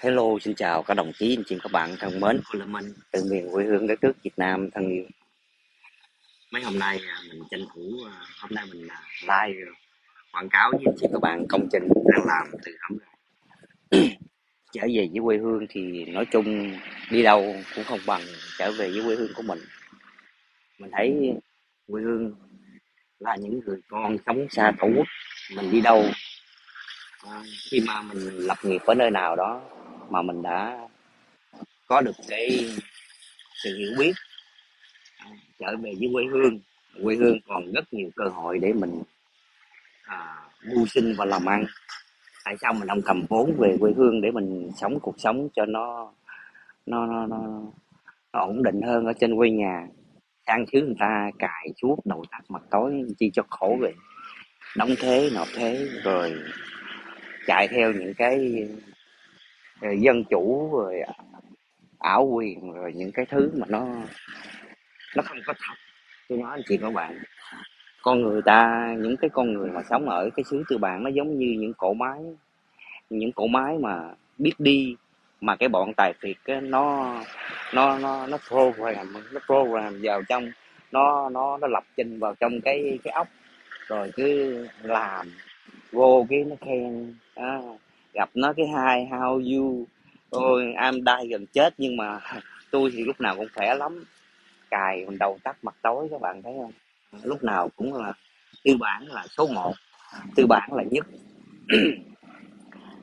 Hello, xin chào các đồng chí, anh chị, các bạn thân mến. Của Lâm Anh từ miền quê hương đất nước Việt Nam thân yêu. Mấy hôm nay à, mình tranh thủ à, hôm nay mình à, live quảng cáo với anh chị. Các bạn công trình đang làm từ hôm trở về với quê hương thì nói chung đi đâu cũng không bằng trở về với quê hương của mình. Mình thấy quê hương là những người con sống xa tổ quốc, mình đi đâu à, khi mà mình lập nghiệp ở nơi nào đó mà mình đã có được cái sự hiểu biết à, trở về với quê hương. Quê hương còn rất nhiều cơ hội để mình à, mưu sinh và làm ăn. Tại sao mình không cầm vốn về quê hương để mình sống cuộc sống cho nó nó nó, nó, nó ổn định hơn ở trên quê nhà? Sang xứ người ta cài chuốt đầu tắt mặt tối chi cho khổ vậy. Đóng thế nộp thế rồi chạy theo những cái rồi dân chủ rồi ảo quyền rồi những cái thứ mà nó nó không có thật. Tôi nói anh chị các bạn con người ta những cái con người mà sống ở cái xứ tư bản nó giống như những cỗ máy những cỗ máy mà biết đi mà cái bọn tài phiệt ấy, nó nó nó nó program nó program vào trong nó nó nó lập trình vào trong cái cái ốc rồi cứ làm vô cái nó khen à, gặp nó cái hai how you ôi am đai gần chết. Nhưng mà tôi thì lúc nào cũng khỏe lắm. Cài đầu tắt mặt tối các bạn thấy không? Lúc nào cũng là tư bản là số 1 tư bản là nhất.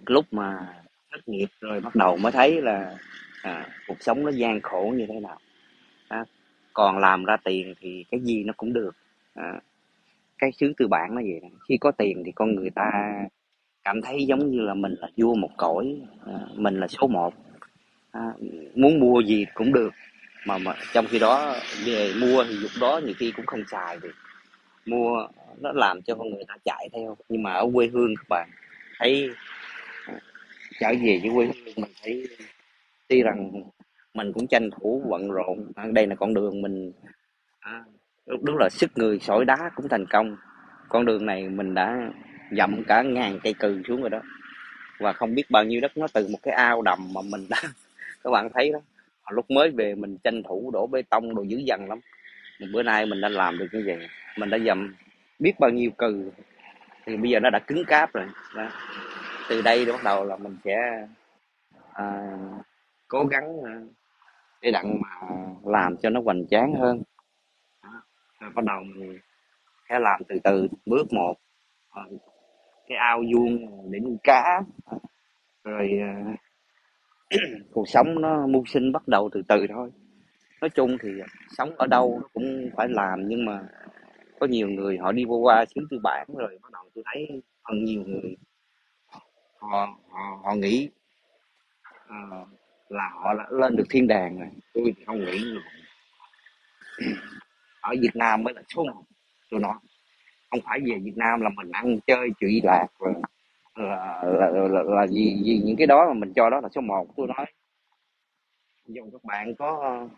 Lúc mà thất nghiệp rồi bắt đầu mới thấy là à, cuộc sống nó gian khổ như thế nào. À, còn làm ra tiền thì cái gì nó cũng được. À, cái xứ tư bản nó vậy khi có tiền thì con người ta cảm thấy giống như là mình là vua một cõi à, mình là số một. À, muốn mua gì cũng được mà mà trong khi đó về mua thì lúc đó nhiều khi cũng không xài được. Mua nó làm cho con người ta chạy theo nhưng mà ở quê hương các bạn thấy à, trở về với quê hương mình thấy tuy rằng mình cũng tranh thủ bận rộn à, đây là con đường mình à, đúng là sức người sỏi đá cũng thành công. Con đường này mình đã dậm cả ngàn cây cừ xuống rồi đó. Và không biết bao nhiêu đất nó từ một cái ao đầm mà mình đã các bạn thấy đó. Lúc mới về mình tranh thủ đổ bê tông đồ dữ dằn lắm. Một bữa nay mình đã làm được như vậy. Mình đã dầm biết bao nhiêu cừ. Thì bây giờ nó đã cứng cáp rồi. Đó. từ đây bắt đầu là mình sẽ à, cố gắng à, để đặng mà làm cho nó hoành tráng hơn. Đó. Rồi bắt đầu mình sẽ làm từ từ bước một cái ao vuông để nuôi cá. Rồi à, cuộc sống nó mưu sinh bắt đầu từ từ thôi. Nói chung thì sống ở đâu cũng phải làm nhưng mà có nhiều người họ đi qua qua xứ tư bản rồi bắt đầu tôi thấy phần nhiều người. Họ họ, họ nghĩ uh, là họ đã lên được thiên đàng rồi. Tôi thì không nghĩ như ở Việt Nam mới là số một tôi nói không phải về Việt Nam là mình ăn chơi trụy lạc là, ờ, là, là, là, là gì, gì những cái đó mà mình cho đó là số một tôi nói. Dù các bạn có ờ,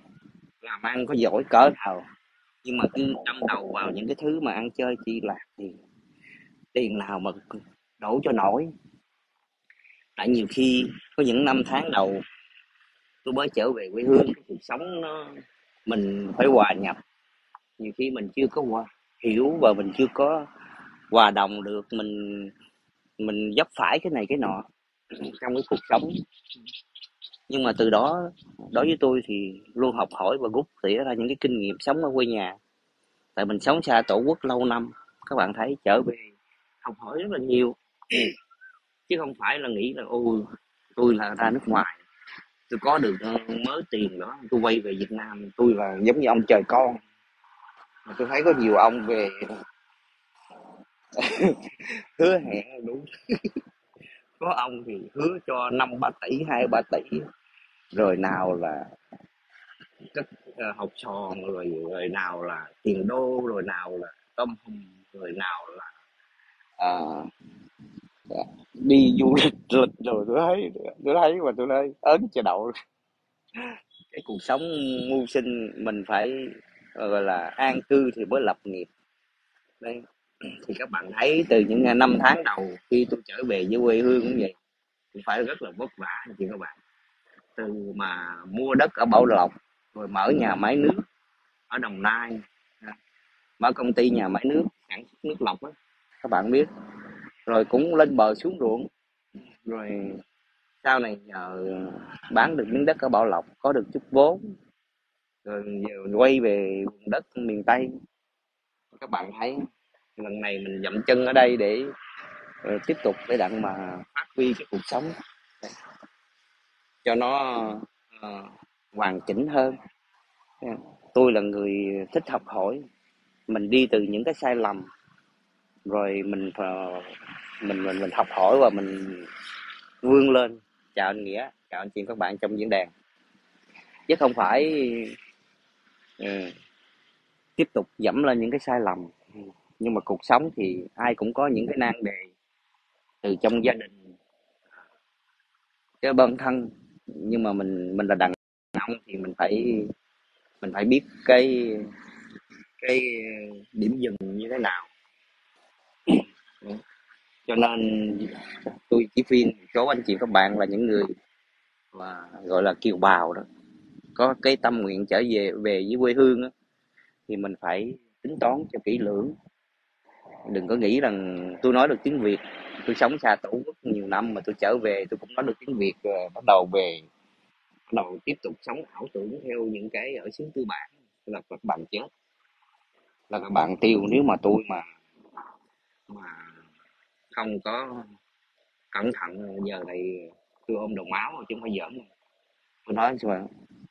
làm ăn có giỏi cỡ nào nhưng mà cứ đâm đầu vào những cái thứ mà ăn chơi chi lạc thì tiền nào mà đổ cho nổi. Tại nhiều khi có những năm tháng đầu tôi mới trở về quê hương cái cuộc sống nó mình phải hòa nhập. Nhiều khi mình chưa có hòa hiểu và mình chưa có hòa đồng được, mình mình dấp phải cái này cái nọ trong cái cuộc sống. Nhưng mà từ đó, đối với tôi thì luôn học hỏi và rút tỉa ra những cái kinh nghiệm sống ở quê nhà. Tại mình sống xa tổ quốc lâu năm, các bạn thấy trở về học hỏi rất là nhiều. Chứ không phải là nghĩ là, ôi, tôi là ra nước ngoài, tôi có được ờ, mớ tiền đó, tôi quay về Việt Nam, tôi là giống như ông trời con tôi thấy có nhiều ông về hứa hẹn đúng. Có ông thì hứa cho năm ba tỷ hai ba tỷ. Rồi nào là cách ờ, học sòn rồi rồi nào là tiền đô rồi nào là tôm hùm rồi nào là à, đi du lịch lịch rồi tôi thấy tôi thấy mà tôi thấy ớn chờ đậu cái cuộc sống mưu sinh mình phải Ờ, gọi là an cư thì mới lập nghiệp. Đây thì các bạn thấy từ những à, năm tháng đầu khi tôi trở về với quê hương cũng vậy cũng phải rất là vất vả anh chị các bạn. Từ mà mua đất ở Bảo Lộc rồi mở nhà máy nước ở Đồng Nai à, mở công ty nhà máy nước sản xuất nước lọc đó, các bạn biết. Rồi cũng lên bờ xuống ruộng. Rồi sau này nhờ à, bán được miếng đất ở Bảo Lộc có được chút vốn rồi giờ quay về vùng đất miền Tây. Các bạn thấy lần này mình dậm chân ở đây để uh, tiếp tục để đặng mà phát huy cái cuộc sống. Cho nó uh, hoàn chỉnh hơn. Tôi là người thích học hỏi. Mình đi từ những cái sai lầm rồi mình uh, mình mình mình học hỏi và mình vươn lên. Chào anh nghĩa chào anh chị các bạn trong diễn đàn. Chứ không phải Ừ. tiếp tục dẫm lên những cái sai lầm. Nhưng mà cuộc sống thì ai cũng có những cái nan đề từ trong gia đình cái bản thân. Nhưng mà mình mình là đàn ông thì mình phải mình phải biết cái cái điểm dừng như thế nào. Cho nên tôi chỉ khuyên số anh chị, các bạn là những người mà gọi là kiều bào đó có cái tâm nguyện trở về về với quê hương đó, thì mình phải tính toán cho kỹ lưỡng. Đừng có nghĩ rằng tôi nói được tiếng việt tôi sống xa tổ quốc nhiều năm mà tôi trở về tôi cũng nói được tiếng việt rồi bắt đầu về bắt đầu tiếp tục sống ảo tưởng theo những cái ở xứ tư bản là các bạn chết. Là các bạn tiêu nếu mà tôi mà mà không có cẩn thận giờ này tôi ôm đồng máu chứ không phải giỡn. Tôi nói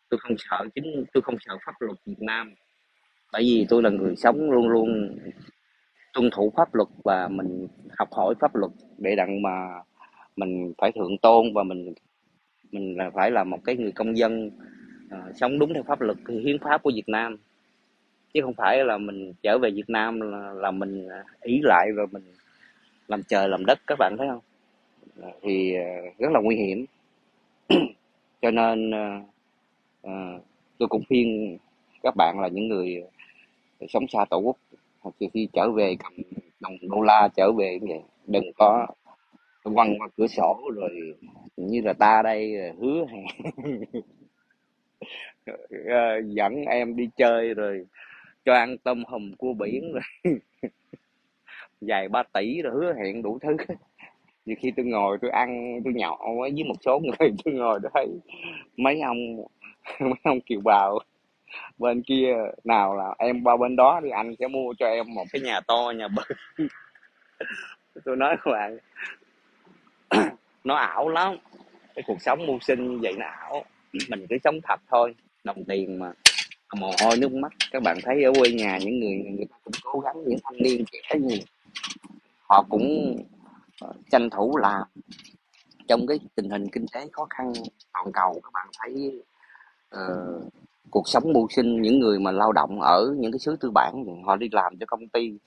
tôi không sợ chính tôi không sợ pháp luật Việt Nam. Bởi vì tôi là người sống luôn luôn tuân thủ pháp luật và mình học hỏi pháp luật để đặng mà mình phải thượng tôn và mình mình là phải là một cái người công dân uh, sống đúng theo pháp luật hiến pháp của Việt Nam. Chứ không phải là mình trở về Việt Nam là, là mình ý lại rồi mình làm trời làm đất các bạn thấy không? Thì uh, rất là nguy hiểm. Cho nên uh, Ờ, tôi cũng khuyên các bạn là những người sống xa tổ quốc, hoặc khi trở về cầm đồng đô la trở về như vậy. Đừng có quăng qua cửa sổ rồi như là ta đây hứa hẹn. Ờ, dẫn em đi chơi rồi cho ăn tôm hùm cua biển rồi. Dài ba tỷ rồi hứa hẹn đủ thứ. Nhiều khi tôi ngồi tôi ăn, tôi nhậu với một số người, tôi ngồi tôi thấy mấy ông mấy ông kiều bào bên kia nào là em qua bên đó thì anh sẽ mua cho em một cái nhà to, nhà bự. Tôi nói các bạn, nó ảo lắm. Cái cuộc sống mưu sinh như vậy nó ảo. Mình cứ sống thật thôi, đồng tiền mà. Mồ hôi nước mắt. Các bạn thấy ở quê nhà những người người ta cũng cố gắng, những thanh niên trẻ gì họ cũng ờ, tranh thủ làm. Trong cái tình hình kinh tế khó khăn toàn cầu, các bạn thấy uh, cuộc sống mưu sinh những người mà lao động ở những cái xứ tư bản thì họ đi làm cho công ty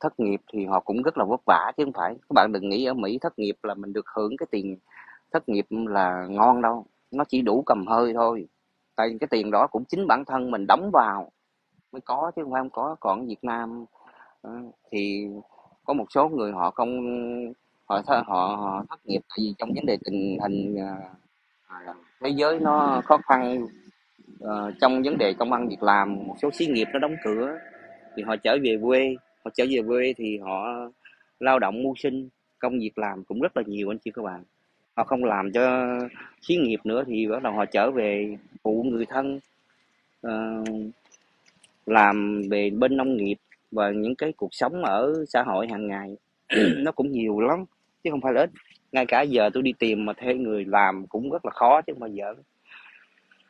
thất nghiệp thì họ cũng rất là vất vả chứ không phải. Các bạn đừng nghĩ ở Mỹ thất nghiệp là mình được hưởng cái tiền thất nghiệp là ngon đâu. Nó chỉ đủ cầm hơi thôi. Tại cái tiền đó cũng chính bản thân mình đóng vào mới có chứ không phải không có. Còn Việt Nam ờ, thì có một số người họ không họ họ, họ thất nghiệp. Tại vì trong vấn đề tình hình ờ, À, thế giới nó khó khăn uh, trong vấn đề công ăn việc làm một số xí nghiệp nó đóng cửa thì họ trở về quê. Họ trở về quê thì họ lao động mưu sinh công việc làm cũng rất là nhiều anh chị các bạn. Họ không làm cho xí nghiệp nữa thì bắt đầu họ trở về phụ người thân uh, làm về bên nông nghiệp và những cái cuộc sống ở xã hội hàng ngày. Nó cũng nhiều lắm chứ không phải là ít ngay cả giờ tôi đi tìm mà thuê người làm cũng rất là khó chứ mà giờ.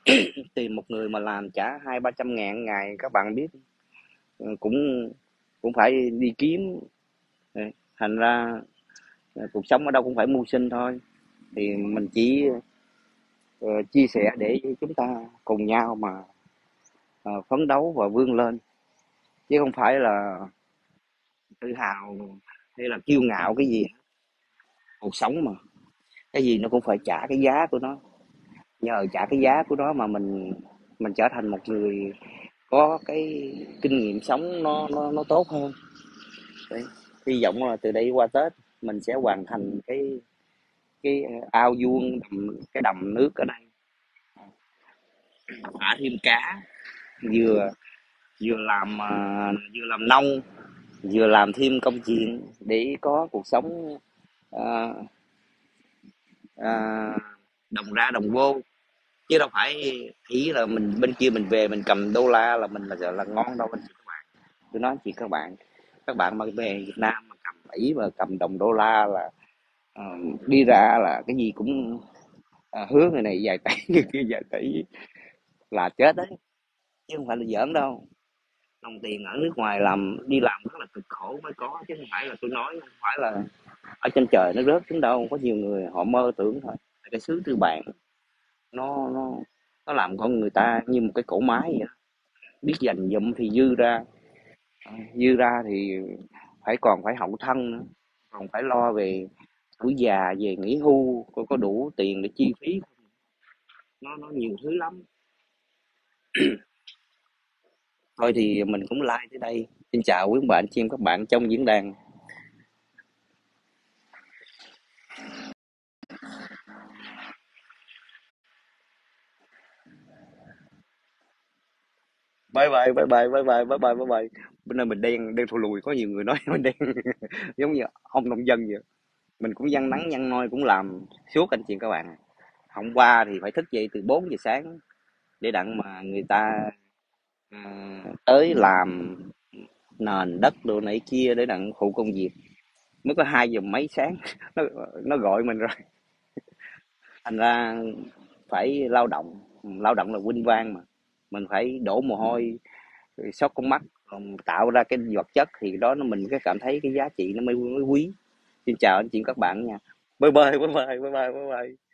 Tìm một người mà làm trả hai ba trăm ngàn ngày các bạn biết. Ừ, cũng cũng phải đi kiếm. Thành ra ờ, cuộc sống ở đâu cũng phải mưu sinh thôi. Thì mình chỉ uh, chia sẻ để chúng ta cùng nhau mà uh, phấn đấu và vươn lên. Chứ không phải là tự hào hay là kiêu ngạo cái gì cuộc sống mà. Cái gì nó cũng phải trả cái giá của nó. Nhờ trả cái giá của nó mà mình mình trở thành một người có cái kinh nghiệm sống nó nó nó tốt hơn. Đấy. hy vọng là từ đây qua tết mình sẽ hoàn thành cái cái ờ, ao vuông đầm, cái đầm nước ở đây. Thả thêm cá vừa vừa làm ờ, vừa làm nông vừa làm thêm công chuyện để có cuộc sống à, à, đồng ra đồng vô. Chứ đâu phải ý là mình bên kia mình về mình cầm đô la là mình là là ngon đâu anh chị các bạn. Tôi nói chị các bạn. Các bạn mà về Việt Nam mà cầm ý mà cầm đồng đô la là uh, đi ra là cái gì cũng uh, hứa người này vài tỷ người kia vài tỷ là chết đấy. Chứ không phải là giỡn đâu. Đồng tiền ở nước ngoài làm đi làm rất là cực khổ mới có chứ không phải là tôi nói không phải là ở trên trời nó rớt xuống đâu có nhiều người, họ mơ tưởng thôi. Cái xứ tư bản, nó nó nó làm con người ta như một cái cổ máy vậy biết dành dụm thì dư ra. À, dư ra thì phải còn phải hậu thân nữa. Còn phải lo về tuổi già, về nghỉ hưu có có đủ tiền để chi phí. Không? nó nó nhiều thứ lắm. Thôi thì mình cũng like tới đây. Xin chào quý bạn chị em, các bạn trong diễn đàn. Bye bye. Bye bye bye bye bye bye bye bye. Bên đây mình đen đen thù lùi có nhiều người nói mình đen giống như ông nông dân vậy. Mình cũng dân nắng dân noi cũng làm suốt anh chị các bạn à. hôm qua thì phải thức dậy từ 4 giờ sáng để đặng mà người ta à, tới làm nền đất đồ này kia để đặng phụ công việc. Mới có hai giờ mấy sáng nó nó gọi mình rồi. Thành ra phải lao động lao động là vinh vang mà mình phải đổ mồ hôi sót con mắt tạo ra cái vật chất thì đó nó mình cái cảm thấy cái giá trị nó mới mới quý. Xin chào anh chị các bạn nha. Bye bye bye bye bye bye bye bye